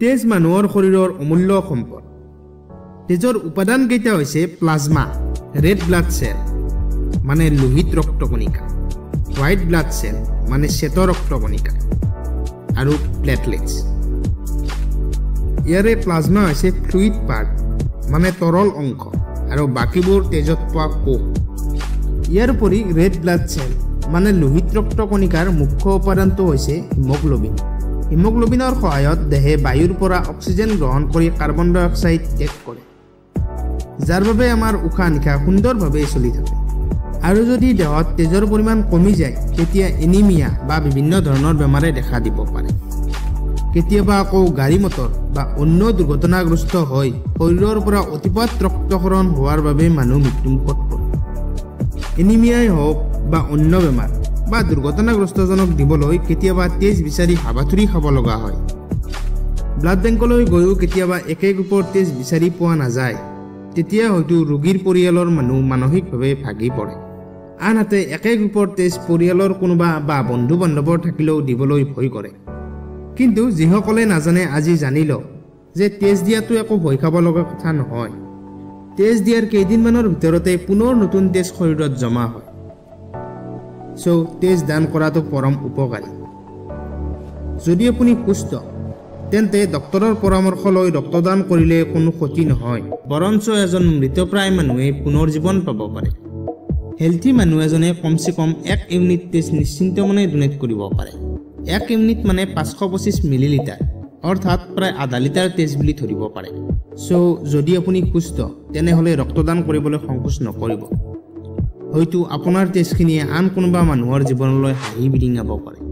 তেজ মানুহৰ শৰীৰৰ অমূল্য সম্পদ। তেজৰ উপাদানকেইটা হৈছে প্লাজমা ৰেড ব্লাড চেল মানে লোহিত ৰক্তকণিকা। হোৱাইট ব্লাড চেল মানে শ্বেত ৰক্তকণিকা আৰু প্লেটলেটছ ইয়াৰে প্লাজমা হৈছে ফ্লুইড পাৰ্ট মানে তৰল অংশ আৰু বাকীবোৰ তেজত পোৱা কোষ। ইয়াৰ উপৰি ৰেড ব্লাড চেল মানে লোহিত ৰক্তকণিকাৰ মুখ্য উপাদানটো হৈছে হিমগ্ল'বিন। হিমগ্ল'বিনৰ সহায়ত দেহে বায়ুৰ পৰা অক্সিজেন গ্ৰহণ কৰি কাৰ্বন ডাই অক্সাইড ত্যাগ কৰে যাৰ বাবে আমাৰ উশাহ নিশাহ সুন্দৰভাৱে চলি থাকে। আৰু যদি দেহত তেজৰ পৰিমাণ কমি যায় তেতিয়া এনিমিয়া বা বিভিন্ন ধৰণৰ বেমাৰে দেখা দিব পাৰে। কেতিয়াবা আকৌ গাড়ী মটৰ বা অন্য দুৰ্ঘটনাগ্ৰস্ত হৈ শৰীৰৰ পৰা অতিপাত ৰক্তকৰণ হোৱাৰ বাবে মানুহ মৃত্যুমুখত পৰে। এনিমিয়াই হওক বা অন্য বেমাৰ বা দুৰ্ঘটনাগ্ৰস্তজনক দিবলৈ কেতিয়াবা তেজ বিচাৰি হাবাথুৰি খাব লগা হয়। ব্লাড বেংকলৈ গৈও কেতিয়াবা একে গ্ৰুপৰ তেজ বিচাৰি পোৱা নাযায়। তেতিয়া হয়তো ৰোগীৰ পৰিয়ালৰ মানুহ মানসিকভাৱে ভাগি পৰে। আনহাতে একে গ্ৰুপৰ তেজ পৰিয়ালৰ কোনোবা বা বন্ধু বান্ধৱৰ থাকিলেও দিবলৈ ভয় কৰে। কিন্তু যিসকলে নাজানে আজি জানিল যে তেজ দিয়াটো একো ভয় খাব লগা কথা নহয়। তেজ দিয়াৰ কেইদিনমানৰ ভিতৰতে পুনৰ নতুন তেজ শৰীৰত জমা হয়। চ' তেজ দান কৰাটো পৰম উপকাৰী। যদি আপুনি সুস্থ তেন্তে ডক্তৰৰ পৰামৰ্শ লৈ ৰক্তদান কৰিলে কোনো ক্ষতি নহয় বৰঞ্চ এজন মৃতপ্ৰায় মানুহে পুনৰ জীৱন পাব পাৰে। হেল্থি মানুহ এজনে কমচে কম এক ইউনিট তেজ নিশ্চিন্ত মনে ডনেট কৰিব পাৰে। এক ইউনিট মানে পাঁচশ পঁচিছ মিলিলিটাৰ অৰ্থাৎ প্ৰায় আধা লিটাৰ তেজ বুলি ধৰিব পাৰে। চ' যদি আপুনি সুস্থ তেনেহ'লে ৰক্তদান কৰিবলৈ সংকোচ নকৰিব। হয়তো আপোনাৰ তেজখিনিয়ে আন কোনোবা মানুহৰ জীৱনলৈ হাঁহি বিৰিঙাব পাৰে।